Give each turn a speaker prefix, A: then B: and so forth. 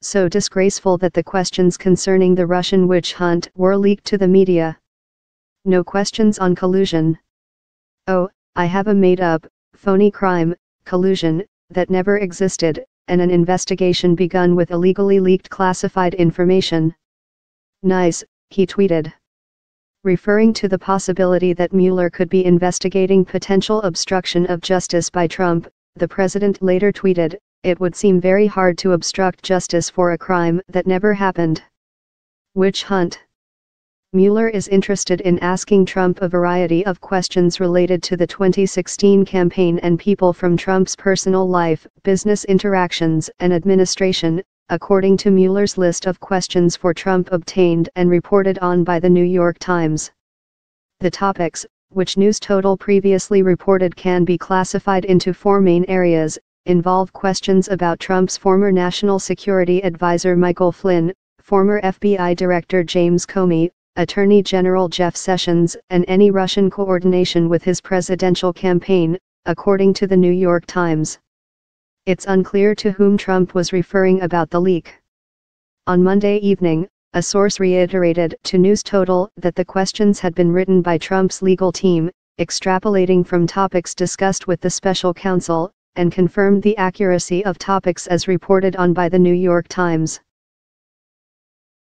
A: so disgraceful that the questions concerning the Russian witch hunt were leaked to the media. No questions on collusion. Oh, I have a made up, phony crime, collusion, that never existed, and an investigation begun with illegally leaked classified information. Nice, he tweeted. Referring to the possibility that Mueller could be investigating potential obstruction of justice by Trump, the president later tweeted, It would seem very hard to obstruct justice for a crime that never happened. Witch hunt. Mueller is interested in asking Trump a variety of questions related to the 2016 campaign and people from Trump's personal life, business interactions, and administration, according to Mueller's list of questions for Trump obtained and reported on by the New York Times. The topics, which News Total previously reported can be classified into four main areas, involve questions about Trump's former National Security Advisor Michael Flynn, former FBI Director James Comey, Attorney General Jeff Sessions and any Russian coordination with his presidential campaign, according to the New York Times. It's unclear to whom Trump was referring about the leak. On Monday evening, a source reiterated to News Total that the questions had been written by Trump's legal team, extrapolating from topics discussed with the special counsel, and confirmed the accuracy of topics as reported on by the New York Times.